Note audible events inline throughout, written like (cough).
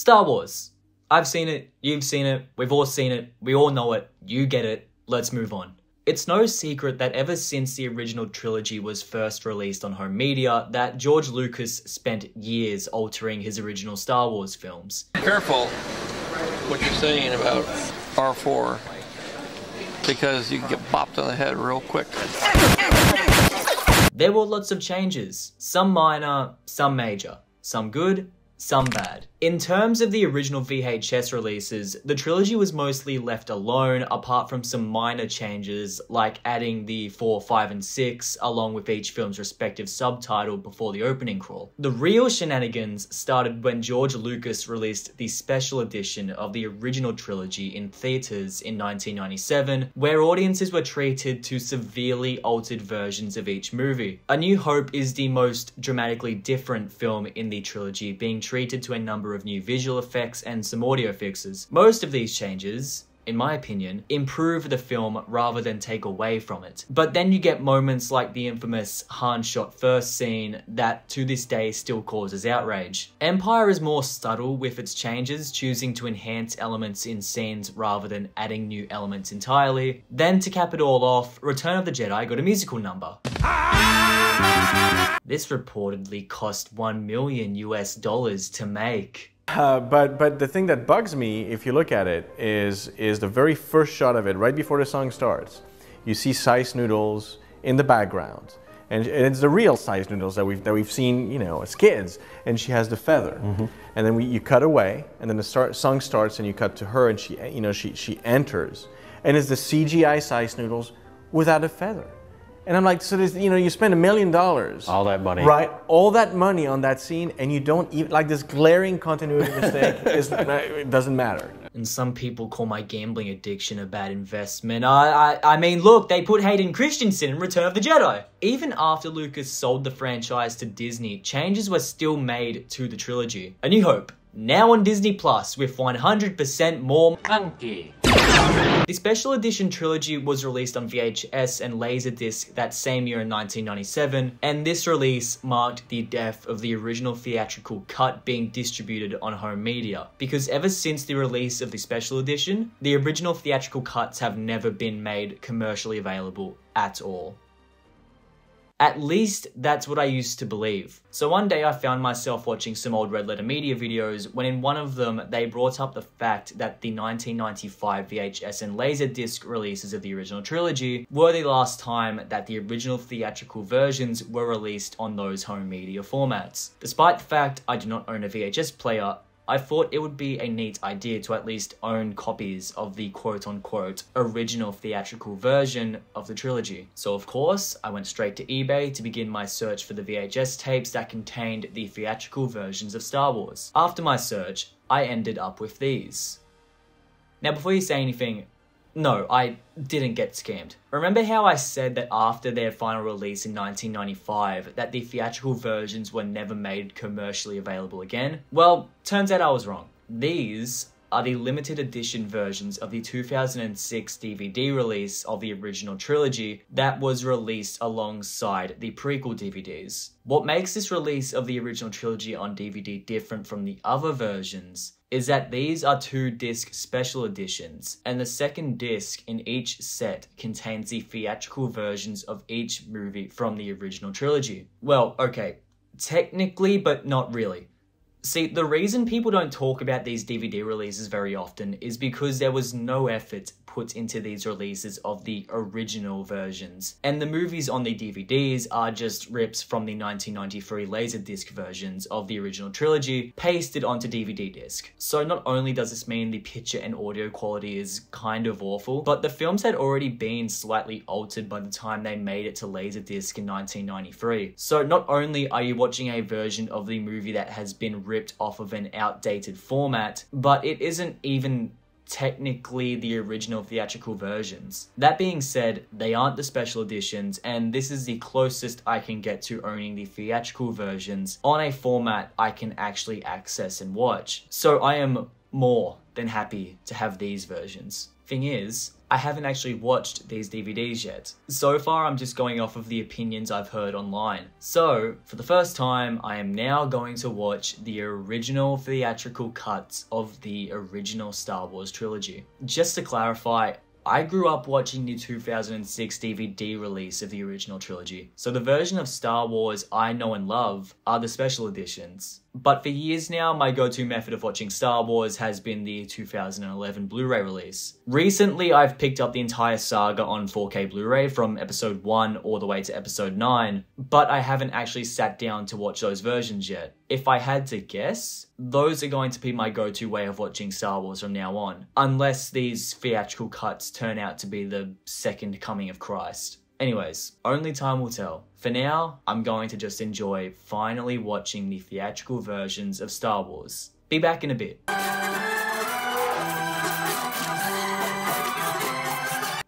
Star Wars. I've seen it, you've seen it, we've all seen it, we all know it, you get it, let's move on. It's no secret that ever since the original trilogy was first released on home media, that George Lucas spent years altering his original Star Wars films. Careful what you're saying about R4 because you can get bopped on the head real quick. There were lots of changes, some minor, some major, some good, some bad. In terms of the original VHS releases, the trilogy was mostly left alone apart from some minor changes like adding the 4, 5 and 6 along with each film's respective subtitle before the opening crawl. The real shenanigans started when George Lucas released the special edition of the original trilogy in theaters in 1997 where audiences were treated to severely altered versions of each movie. A New Hope is the most dramatically different film in the trilogy being treated to a number of new visual effects and some audio fixes. Most of these changes, in my opinion, improve the film rather than take away from it. But then you get moments like the infamous Han shot first scene that to this day still causes outrage. Empire is more subtle with its changes, choosing to enhance elements in scenes rather than adding new elements entirely. Then to cap it all off, Return of the Jedi got a musical number. This reportedly cost 1 million US dollars to make. Uh, but but the thing that bugs me, if you look at it, is is the very first shot of it, right before the song starts. You see Sy Snootles in the background, and, and it's the real Sy Snootles that we've that we've seen, you know, as kids. And she has the feather, Mm-hmm. and then we, you cut away, and then the start, song starts, and you cut to her, and she, you know, she she enters, and it's the CGI Sy Snootles without a feather. And I'm like, so there's, you know, you spend a million dollars. All that money. Right, all that money on that scene, and you don't even like this glaring continuity mistake. (laughs) is, it doesn't matter. And some people call my gambling addiction a bad investment. I, I, I mean, look, they put Hayden Christensen in Return of the Jedi. Even after Lucas sold the franchise to Disney, changes were still made to the trilogy. A New Hope, now on Disney Plus with 100% more monkey. The special edition trilogy was released on VHS and Laserdisc that same year in 1997, and this release marked the death of the original theatrical cut being distributed on home media. Because ever since the release of the special edition, the original theatrical cuts have never been made commercially available at all. At least that's what I used to believe. So one day I found myself watching some old Red Letter Media videos when in one of them they brought up the fact that the 1995 VHS and Laserdisc releases of the original trilogy were the last time that the original theatrical versions were released on those home media formats. Despite the fact I do not own a VHS player, I thought it would be a neat idea to at least own copies of the quote unquote original theatrical version of the trilogy. So, of course, I went straight to eBay to begin my search for the VHS tapes that contained the theatrical versions of Star Wars. After my search, I ended up with these. Now, before you say anything, no, I didn't get scammed. Remember how I said that after their final release in 1995 that the theatrical versions were never made commercially available again? Well, turns out I was wrong. These are the limited edition versions of the 2006 DVD release of the original trilogy that was released alongside the prequel DVDs. What makes this release of the original trilogy on DVD different from the other versions is that these are two disc special editions, and the second disc in each set contains the theatrical versions of each movie from the original trilogy. Well, okay, technically, but not really. See, the reason people don't talk about these DVD releases very often is because there was no effort put into these releases of the original versions. And the movies on the DVDs are just rips from the 1993 Laserdisc versions of the original trilogy pasted onto DVD disc. So not only does this mean the picture and audio quality is kind of awful, but the films had already been slightly altered by the time they made it to Laserdisc in 1993. So not only are you watching a version of the movie that has been ripped off of an outdated format, but it isn't even technically the original theatrical versions. That being said, they aren't the special editions, and this is the closest I can get to owning the theatrical versions on a format I can actually access and watch. So I am more than happy to have these versions. Thing is, I haven't actually watched these DVDs yet. So far, I'm just going off of the opinions I've heard online. So, for the first time, I am now going to watch the original theatrical cuts of the original Star Wars trilogy. Just to clarify, I grew up watching the 2006 DVD release of the original trilogy, so the version of Star Wars I know and love are the special editions. But for years now, my go-to method of watching Star Wars has been the 2011 Blu-ray release. Recently, I've picked up the entire saga on 4K Blu-ray from episode 1 all the way to episode 9, but I haven't actually sat down to watch those versions yet. If I had to guess, those are going to be my go-to way of watching Star Wars from now on, unless these theatrical cuts turn out to be the second coming of Christ. Anyways, only time will tell. For now, I'm going to just enjoy finally watching the theatrical versions of Star Wars. Be back in a bit.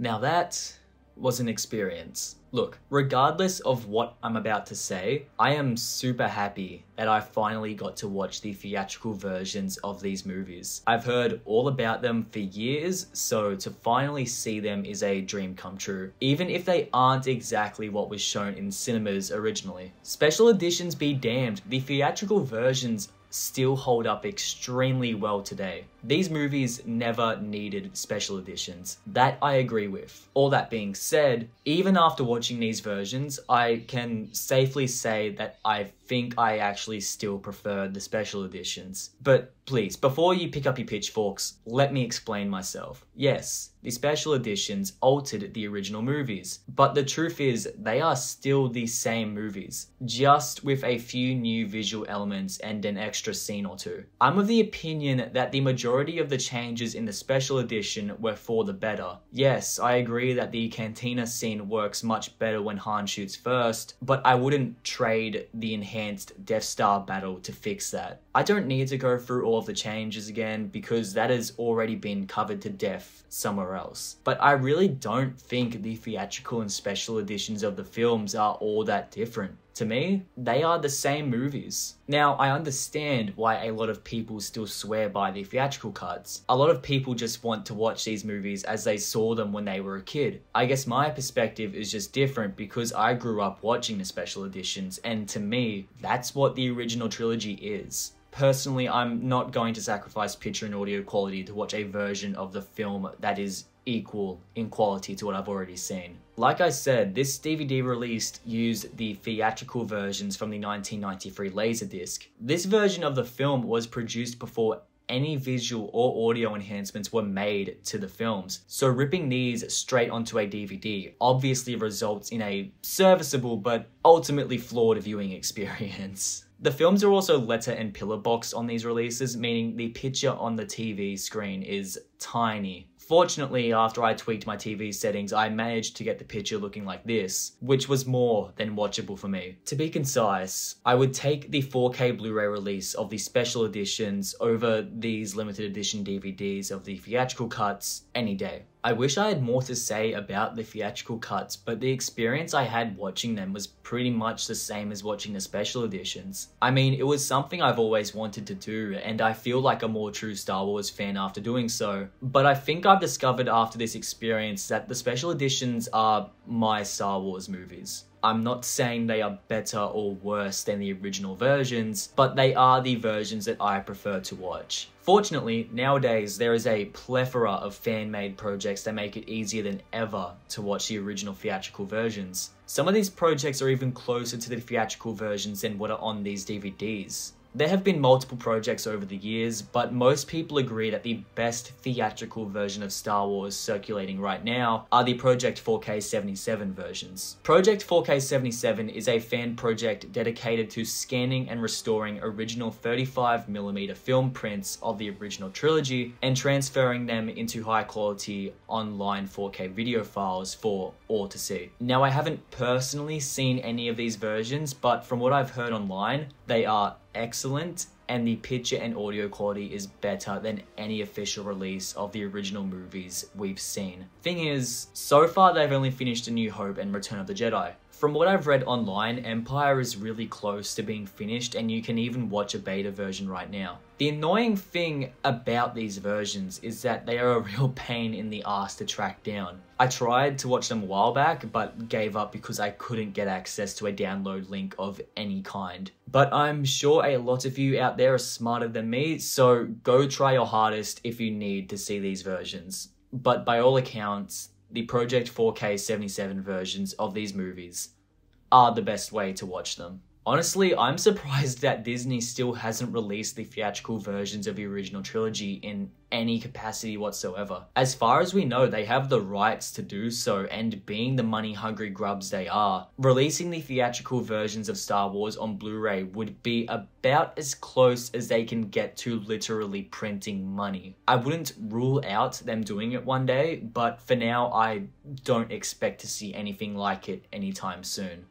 Now that was an experience. Look, regardless of what I'm about to say, I am super happy that I finally got to watch the theatrical versions of these movies. I've heard all about them for years, so to finally see them is a dream come true, even if they aren't exactly what was shown in cinemas originally. Special editions be damned, the theatrical versions still hold up extremely well today. These movies never needed special editions. That I agree with. All that being said, even after watching these versions, I can safely say that I think I actually still prefer the special editions. But please, before you pick up your pitchforks, let me explain myself. Yes, the special editions altered the original movies, but the truth is they are still the same movies, just with a few new visual elements and an extra scene or two. I'm of the opinion that the majority of the changes in the special edition were for the better. Yes, I agree that the cantina scene works much better when Han shoots first, but I wouldn't trade the enhanced Death Star battle to fix that. I don't need to go through all of the changes again because that has already been covered to death somewhere else. But I really don't think the theatrical and special editions of the films are all that different. To me, they are the same movies. Now, I understand why a lot of people still swear by the theatrical cuts. A lot of people just want to watch these movies as they saw them when they were a kid. I guess my perspective is just different because I grew up watching the special editions, and to me, that's what the original trilogy is. Personally, I'm not going to sacrifice picture and audio quality to watch a version of the film that is equal in quality to what I've already seen. Like I said, this DVD released used the theatrical versions from the 1993 Laserdisc. This version of the film was produced before any visual or audio enhancements were made to the films. So ripping these straight onto a DVD obviously results in a serviceable but ultimately flawed viewing (laughs) experience. The films are also letter and pillar box on these releases, meaning the picture on the TV screen is tiny. Fortunately, after I tweaked my TV settings, I managed to get the picture looking like this, which was more than watchable for me. To be concise, I would take the 4K Blu-ray release of the special editions over these limited edition DVDs of the theatrical cuts any day. I wish I had more to say about the theatrical cuts, but the experience I had watching them was pretty much the same as watching the special editions. I mean, it was something I've always wanted to do, and I feel like a more true Star Wars fan after doing so. But I think I've discovered after this experience that the special editions are my Star Wars movies. I'm not saying they are better or worse than the original versions, but they are the versions that I prefer to watch. Fortunately, nowadays there is a plethora of fan-made projects that make it easier than ever to watch the original theatrical versions. Some of these projects are even closer to the theatrical versions than what are on these DVDs. There have been multiple projects over the years, but most people agree that the best theatrical version of Star Wars circulating right now are the Project 4K 77 versions. Project 4K 77 is a fan project dedicated to scanning and restoring original 35mm film prints of the original trilogy and transferring them into high quality online 4K video files for all to see. Now I haven't personally seen any of these versions, but from what I've heard online, they are excellent and the picture and audio quality is better than any official release of the original movies we've seen. Thing is, so far they've only finished A New Hope and Return of the Jedi. From what I've read online, Empire is really close to being finished and you can even watch a beta version right now. The annoying thing about these versions is that they are a (laughs) real pain in the ass to track down. I tried to watch them a while back, but gave up because I couldn't get access to a download link of any kind. But I'm sure a lot of you out there are smarter than me, so go try your hardest if you need to see these versions. But by all accounts, the Project 4K 77 versions of these movies are the best way to watch them. Honestly, I'm surprised that Disney still hasn't released the theatrical versions of the original trilogy in any capacity whatsoever. As far as we know, they have the rights to do so, and being the money hungry grubs they are, releasing the theatrical versions of Star Wars on Blu ray would be about as close as they can get to literally printing money. I wouldn't rule out them doing it one day, but for now, I don't expect to see anything like it anytime soon.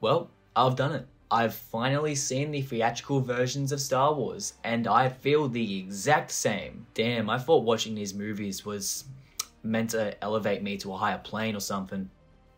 Well, I've done it. I've finally seen the theatrical versions of Star Wars, and I feel the exact same. Damn, I thought watching these movies was meant to elevate me to a higher plane or something.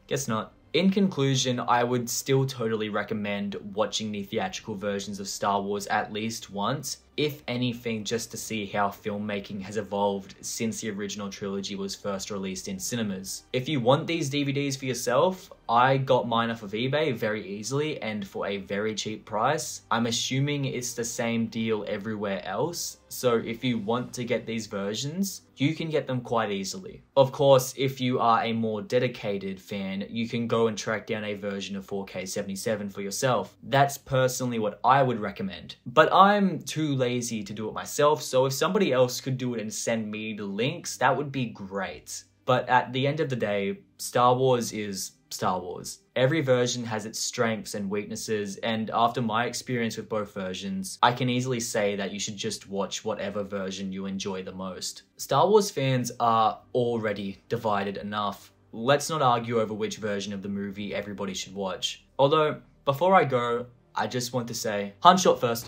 Guess not. In conclusion, I would still totally recommend watching the theatrical versions of Star Wars at least once, if anything, just to see how filmmaking has evolved since the original trilogy was first released in cinemas. If you want these DVDs for yourself, I got mine off of eBay very easily and for a very cheap price. I'm assuming it's the same deal everywhere else, so if you want to get these versions, you can get them quite easily. Of course, if you are a more dedicated fan, you can go and track down a version of 4K 77 for yourself. That's personally what I would recommend. But I'm too lazy to do it myself, so if somebody else could do it and send me the links, that would be great. But at the end of the day, Star Wars is Star Wars. Every version has its strengths and weaknesses, and after my experience with both versions, I can easily say that you should just watch whatever version you enjoy the most. Star Wars fans are already divided enough. Let's not argue over which version of the movie everybody should watch. Although, before I go, I just want to say, Han shot first.